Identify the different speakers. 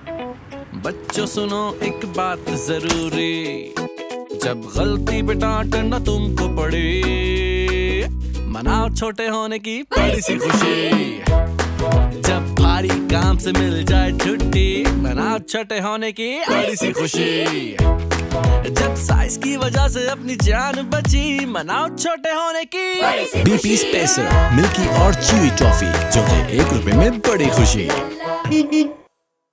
Speaker 1: बच्चों सुनो एक बात ज़रूरी जब गलती पे डांटना तुमको पड़े मनाओ छोटे होने की बड़ी सी खुशी। जब भारी काम से मिल जाए छुट्टी मनाओ छोटे होने की बड़ी सी खुशी। जब साइज़ की वजह से अपनी जान बची मनाओ छोटे होने की
Speaker 2: बीपी स्पेशल मिल्की और च्यूई टॉफी जो है एक रुपए में बड़ी खुशी।